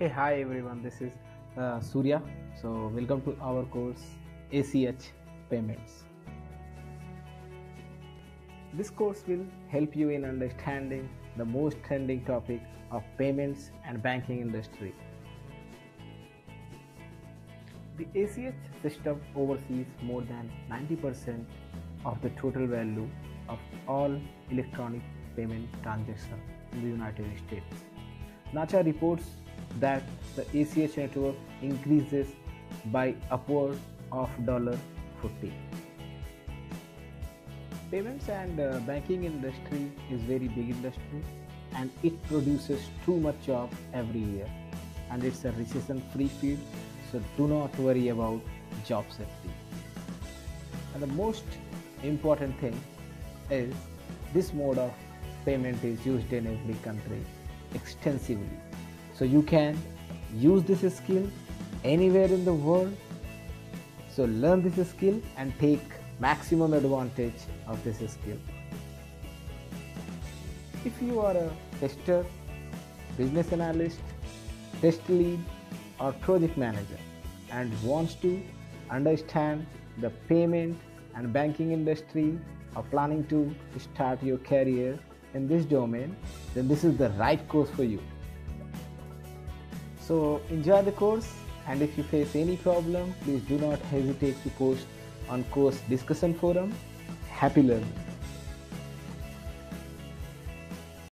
Hey, hi everyone, this is uh, Surya. So, welcome to our course ACH Payments. This course will help you in understanding the most trending topic of payments and banking industry. The ACH system oversees more than 90% of the total value of all electronic payment transactions in the United States. NACHA reports that the ACH network increases by upward of $40. Payments and uh, banking industry is very big industry and it produces too much job every year and it's a recession free field so do not worry about job safety. And the most important thing is this mode of payment is used in every country extensively. So you can use this skill anywhere in the world. So learn this skill and take maximum advantage of this skill. If you are a tester, business analyst, test lead, or project manager and wants to understand the payment and banking industry or planning to start your career in this domain, then this is the right course for you. So enjoy the course and if you face any problem, please do not hesitate to post on course discussion forum. Happy learning.